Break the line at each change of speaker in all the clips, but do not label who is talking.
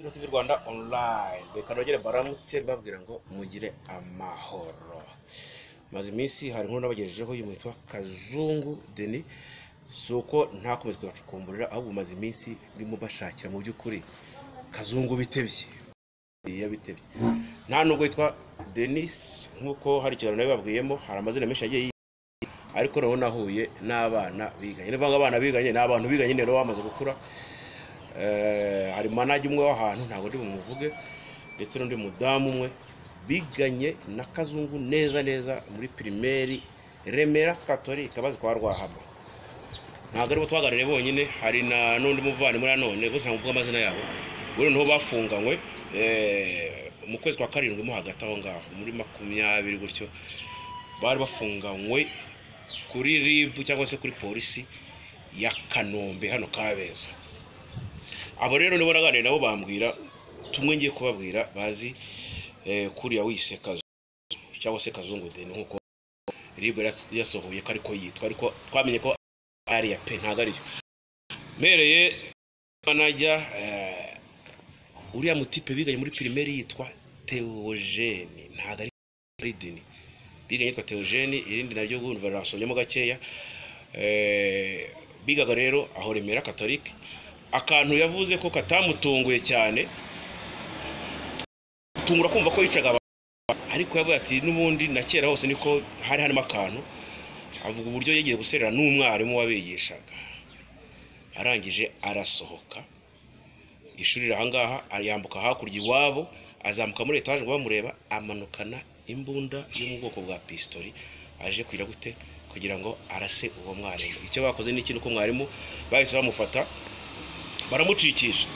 Ino TV Rwanda online. Reka nongere baramutse mbabwira ngo mugire amahoro. Maze iminsi hari inkuru nabagejejeho uyu witwa Kazungu Denis si uko ntakomeze kubacukumburira ahubwo maze iminsi ndimo bashakira mu by'ukuri. Kazungu bitebye. Yabitebye nta nubwo yitwa Denis nk'uko hari ikiganiro nabibabwiyemo hari amazina menshi yagiye yi- ariko naho nahuye n'abana biganye. Nivuga ngo abana biganye ni abantu biganye rero bamaze gukura. Hari manage umwe w'ahantu ntabwo ndi bumuvuge ndetse n'undi mudamu umwe biganye na kazungu neza neza muri pirimeri remera katolika bazi kwa rwahama ntabwo ari bo twaganiriye bonyine hari na n'undi muvandimwe nanone bose ntabwo amazina yabo. Bo noneho bafunganywe eh, mu kwezi kwa karindwi mo hagati aho ngaho muri makumyabiri gutyo bari bafunganywe kuri rib cyangwa se kuri polisi ya kanombe hano kabeza. Abo rero nibo naganiriye nabo bambwira tumwe ngiye kubabwira bazi eh, kuriya wise kazungu cyangwa se kazungu deni nk'uko ribu yasohoye ko ariko yitwa ariko twamenye ko ariya pe ntabwo ariyo mpereye najya eh, uriya mutipe biganye muri pirimeri yitwa teogene ntabwo ari deni biganye yitwa teogene irindi naryo gumva rasomyemo gakeya. Eh, bigaga rero aho remera katolike akantu yavuze ko katamutunguye cyane. Tungura kumva ko yicaga abantu. Ariko yavuga ati n'ubundi na kera hose niko hari harimo akantu. Avuga uburyo yagiye guserera n'umwarimu wabigishaga. Arangije arasohoka. Ishuri riri ahangaha yambuka hakurya iwabo azamuka muri etaje ngo bamureba amanukana imbunda yo mu bwoko bwa pistori aje kugira gute kugira ngo arase uwo mwarimu. Icyo bakoze ni ikintu ko mwarimu bahise bamufata baramucikisha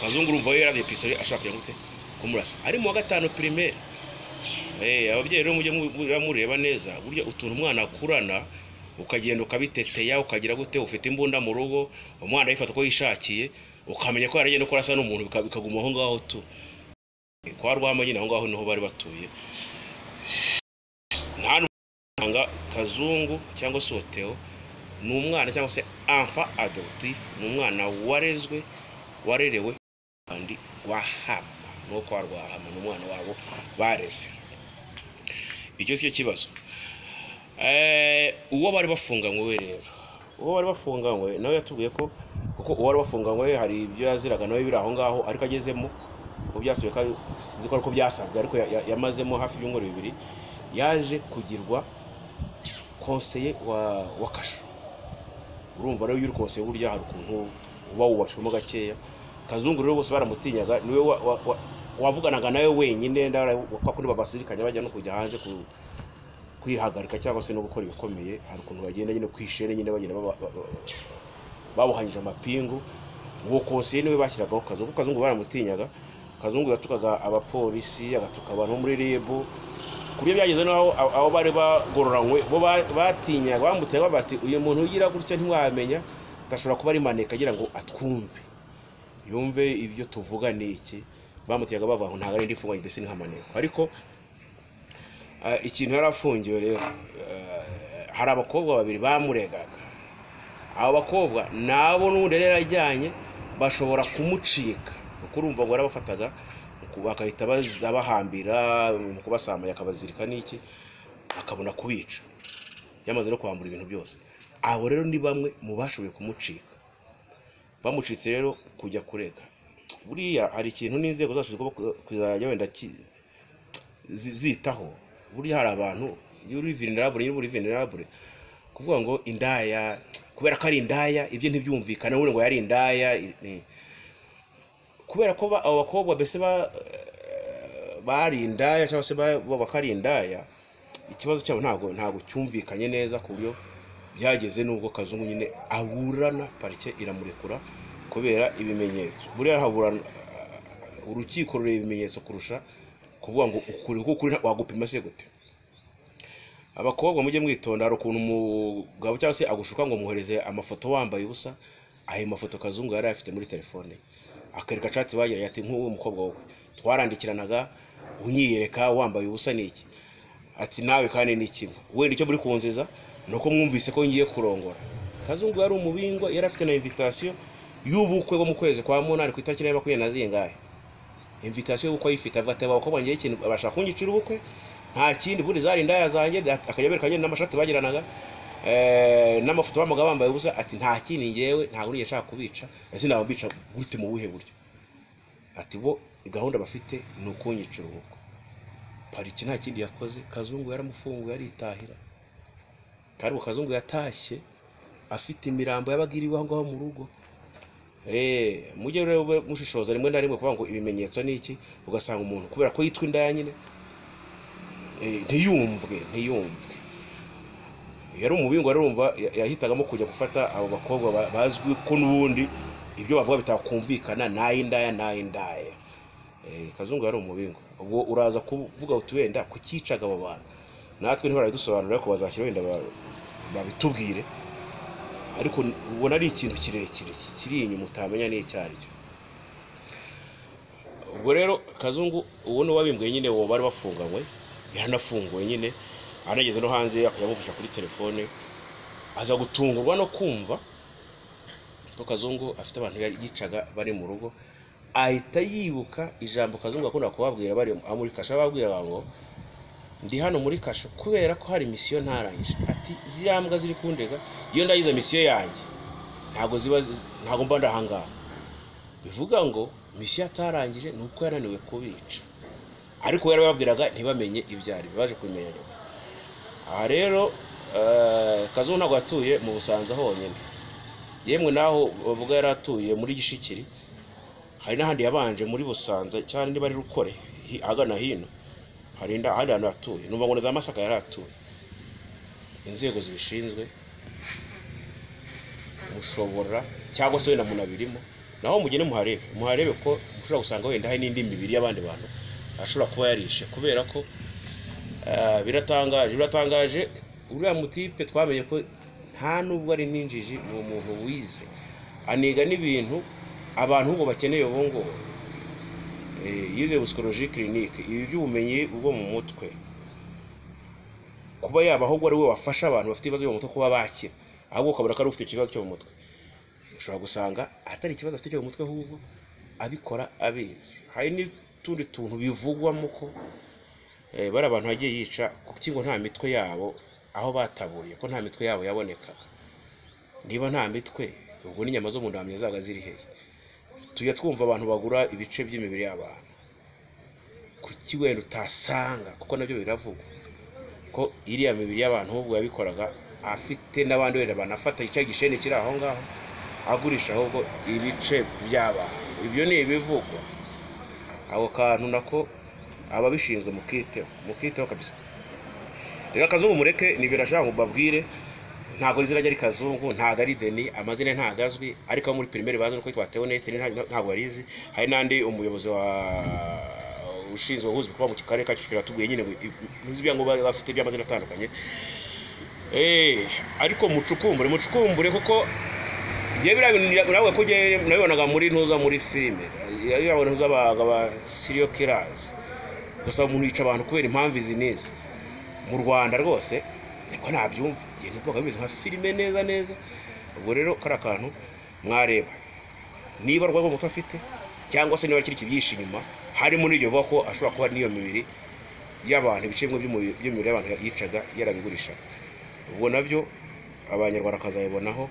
kazungu urumva we yaraziye pistori ashaka kugira gute kumurasa. Ari mu wa gatanu pirimeri Eh, ababyeyi rero mujye mu- mureba neza burya utuntu umwana akurana ukagenda ukabiteteya ukagira gute ufite imbunda mu rugo umwana ayifata uko yishakiye ukamenya ko yaragenda uko arasa n'umuntu bika- bikaguma aho ngaho tu. Kwa rwama nyine aho ngaho ni ho bari batuye. Nta kazungu cyangwa se oteo ni umwana cyangwa se enfant adoptif ni umwana warezwe warerewe kandi wahama nuwo kwa rwahama ni umwana wabo bareze. Icyo si cyo kibazo. Eh, uwo bari bafunganywe we rero. Uwo bari bafunganywe nawe yatubwiye ko kuko uwo bari bafunganywe hari ibyo yaziraga nawe biri aho ngaho ariko agezemo ko byasabwe sinzi ko ariko byasabwe ariko ya- ya- yamazemo hafi ibyumweru bibiri yaje kugirwa konseye wa kasho. Urumva rero iyo uri konseye burya hari ukuntu uba wubashywemo gakeya. Kazungu rero bose baramutinyaga ni we wa- wa- wa- wavuganaga nawe wenyine kundi babasirikanya bajya no kujya hanze kwihagarika cyangwa se no gukora ibikomeye hari ukuntu bagenda nyine ku ishene nyine bagenda babuhanyije amapingu. Uwo konseye ni we bashyiragaho kazungu kazungu baramutinyaga. Kazungu yatukaga abapolisi agatuka abantu bo muri ribu ku buryo byageze n'aho abo bari bagororanywe bo ba- batinyaga bamuteye bati uyu muntu ugira gutya ntiwamenya adashobora kuba ari maneka agira ngo atwumve. Yumve ibyo tuvuga ni iki? Bamuteraga bavuga ngo ntabwo ari indi mfungwa mbese ni nk'amaneko ariko ikintu yari afungiwe rero eh, hari abakobwa babiri bamuregaga. Abo bakobwa nabo n'ubundi yari yarajyanye bashobora kumucika. Kuko urumva ngo yarabafataga bagahita baza bahambira mu kubasambanya akabazirika n'iki akabona kubica. Yamaze no kwambura ibintu byose. Abo rero ni bamwe mu bashoboye kumucika. Bamucitse rero kujya kurega. Buriya hari ikintu n'inzego zacu zigomba ku- kuzajya wenda zitaho. Burya hari abantu iyo uri vulnerable iyo uri vulnerable kuvuga ngo indaya kubera ko ari indaya ibyo ntibyumvikana ngo yari indaya kubera ko abo bakobwa mbese ba- bari indaya cyangwa se bakari indaya ikibazo cyabo ntabwo ntabwo cyumvikanye neza ku buryo byageze n'ubwo kazungu nyine aburana parike iramurekura kubera ibimenyetso buriya haburana urukiko rureba ibimenyetso kurusha kuvuga ngo ukuri nta- wagupima se gute abakobwa mujye mwitonda hari ukuntu umugabo cyangwa se agushuka ngo muhereze amafoto wambaye ubusa ayo mafoto kazungu yari afite muri telefone ye. Akareka cati bagiranye ati nk'uwo mukobwa wowe twarandikiranaga unyiyereka wambaye ubusa ni iki? Ati nawe kandi ni kimwe wenda icyo muri kunziza ni uko mwumvise ko ngiye kurongora. Kazungu yari umubingwa yari afite na invitation y'ubukwe bwo mu kwezi kwa munani ku itariki ya makumyabiri na zingahe. Invitasiyo y'ubukwe ayifite avuga ati abakobwa ngiye ikintu bashaka kunyicira ubukwe nta kindi ubundi zari indaya zanjye akajya abereka nyine n'amashati bagiranaga. N'amafoto bamuga bambaye ubusa ati nta kindi ngewe ntabwo nigeze nshaka kubica. Ese naba mbica gute mu buhe buryo? Ati bo gahunda bafite ni ukunyicira ubukwe pariki nta kindi yakoze kazungu yaramufunguye aritahira kandi uwo kazungu yatashye afite imirambo yabaga iriho aho ngaho mu rugo. Eh, mujye rero mushishoza rimwe na rimwe kuvuga ngo ibimenyetso ni iki? Ugasanga umuntu kubera ko yitwa indaya nyine eh, ntiyumvwe ntiyumvwe. Yari umubingo arumva yahitagamo kujya gufata abo bakobwa ba- bazwi ko n'ubundi ibyo bavuga bitakumvikana n'ay'indaya n'ay'indaya Eh, kazungu yari umubingo ubwo uraza kuvuga uti wenda kukicaga abo bantu? Natwe ntibarabidusobanurira ariko bazashyira wenda ba- babitubwire. Ariko ubona ari ikintu kirekire kiri inyuma utamenya n'icyo ari cyo. Ubwo rero kazungu uwo ni nyine uwo bari bafunganywe yaranafunguwe nyine. Anageze no hanze akajya amufasha kuri telefone aza gutungurwa no kumva. Ko kazungu afite abantu yicaga bari mu rugo ahita yibuka ijambo kazungu akunda kubabwira bari muri kasho babwira ngo ndi hano muri kasho kubera ko hari misiyo ntarangije. Ati ziriya mbwa ziri kundega iyo ndagize misiyo yanjye ntabwo ziba zi- ntabwo mba ndahangaha. Bivuga ngo misiyo atarangije ni uko yananiwe kubica. Ariko yarababwiraga ntibamenye ibyo ari. Baje kubimenya nyuma aha rero eh, kazungu ntabwo yatuye mu busanza honyine. Yemwe naho bavuga yari atuye muri gishikiri hari n'ahandi yabanje muri busanza cyane niba ari rukore ahagana hino hari ahandi hantu hatuye numva ngo na za masaka yari atuye. Inzego zibishinzwe mushobora cyangwa se wenda munabirimo naho mugende muharebe. Muharebe ko mushobora gusanga wenda hari n'indi mibiri y'abandi bantu ashobora kuba yarishe. Kubera ko biratangaje biratangaje. Uriya mutipe twamenye ko nta nubwo ari n'injiji ni umuntu wize. Aniga n'ibintu abantu ubu bakeneye ubu ngubu. Eh, yize busikoloji kirinike ibi by'ubumenyi bwo mu mutwe. Kuba yaba ahubwo ari we wafasha abantu bafite ibibazo byo mu mutwe kuba bakira. Ahubwo ukabona ko ari ufite ikibazo cyo mu mutwe. Ushobora gusanga atari ikibazo afite cyo mu mutwe ahubwo abikora abizi. Hari n'utundi tuntu bivugwamo ko eh, bari abantu bagiye yica kuko ngo nta mitwe yabo aho bataburiye ko nta mitwe yabo yabonekaga. Niba nta mitwe ubwo n'inyama zo mu nda zabaga ziri hehe tujya twumva abantu bagura ibice by'imibiri y'abantu. Kuki wenda utasanga kuko na byo biravugwa ko iriya mibiri y'abantu ahubwo yabikoraga afite n'abandi wenda banafata icyo gisheni kiri aho ngaho agurisha ahubwo ibice by'abantu. Ibyo ni ibivugwa. Ako kantu nako ababishinzwe mukiteho mukiteho kabisa. Reka kazungu mureke ni ibintu ashaka ngo mbabwire ntabwo izina rye ari kazungu ntabwo ari deni amazina ntabwo azwi ariko abo muri pirimeri bazi nuko yitwa teonesite ntabwo arizi hari n'andi umuyobozi wa ushinzwe guhuza ibikorwa mu karere ka kicukiro yatubwiye nyine ngo bafite iby'amazina atandukanye. Eh, ariko mucukumbure mucukumbure kuko nawe ko nabibonaga muri ntuza muri filime. Ntuza aba seriyo kirazi ugasanga umuntu yica abantu kubera impamvu izi n'izi mu rwanda rwose ni bwo nabyumva. Ngiye nubwo bimeze nka filime neza neza ubwo rero kari akantu mwareba. Niba rwaba umutwe afite cyangwa se niba kiri kibyihishe inyuma harimo n'ibyo bivuga ko ashobora kuba n'iyo mibiri y'abantu ibice bimwe by'imibiri y'abantu yicaga yarabigurishaga ubwo na byo abanyarwanda bakazabibonaho.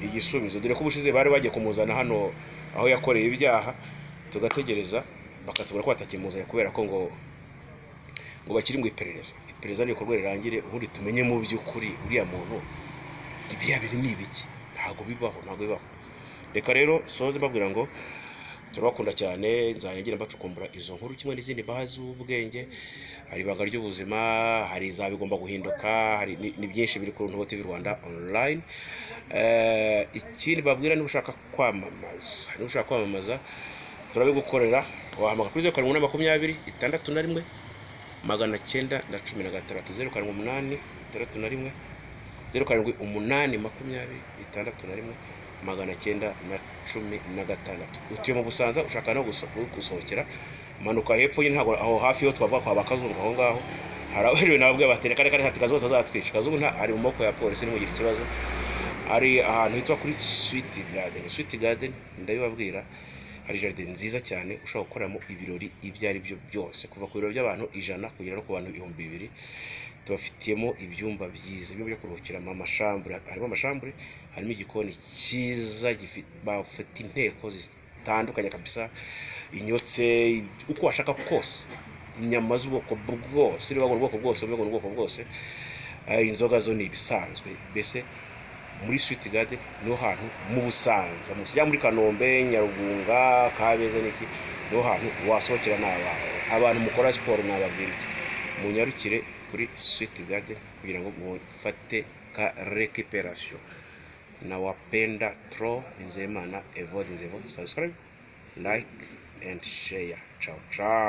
Igisubizo dore ko ubushize bari bagiye kumuzana hano aho yakoreye ibyaha tugategereza bakatubwira ko batakimuzanye kubera ko ngo ngo bakiri mu iperereza. Iperereza n'ibikorwa rirangire ubundi tumenye mu by'ukuri uriya muntu ibya bintu ni ibiki? Ntabwo bibaho ntabwo bibaho. Reka rero soze mbabwira ngo turabakunda cyane nzajya mbacukumbura izo nkuru kimwe n'izindi mbaha z'ubwenge. Hari ibanga ry'ubuzima hari za bigomba guhinduka hari ni- ni byinshi biri kuri Ntubo TV Rwanda online. Eh, ikindi babwira niba ushaka kwamamaza niba ushaka kwamamaza turabigukorera wahamagara kuri zeru karindwi makumyabiri itandatu na rimwe magana cyenda na cumi na gatandatu zeru karindwi umunani itandatu na rimwe zeru karindwi umunani makumyabiri itandatu na rimwe magana cyenda na cumi na gatandatu. Utuye mu busanza ushaka no guso- gusohokera manuka hepfo nyine ntabwo aho hafi yo twavuga kwa bakazungu aho ngaho hari aberewe nababwiye bati kare kare hati kazungu azatwica. Kazungu nta ari mu maboko ya polisi nimugire ikibazo. Ari ahantu hitwa kuri switi garden. Switi garden ndabibabwira hari jaride nziza cyane ushobora gukoreramo ibirori ibyo ari byo byose. Kuva ku biro by'abantu ijana kugera no ku bantu ibihumbi bibiri tubafitiyemo ibyumba byiza ibyumba byo kuruhukiramo amashambure harimo amashambure harimo igikoni cyiza bafite inteko zitandukanye kabisa inyotse uko washaka kose inyama z'ubwoko bwose niba ubwoko bwose ubwoko bwose Eh, inzoga zo ni ibisanzwe mbese muri Sweet Garden ni ho hantu mu Busanza. Mu cyangwa muri Kanombe Nyarugunga Kabeza n'iki ni ho hantu wasohokera n'abawe. Abantu mukora siporo nababwira iki munyarukire kuri Sweet Garden kugira ngo mufate ka recuperation na wapenda tro Nzeyimana Evode Nzevo subscribe like and share. Ciao ciao.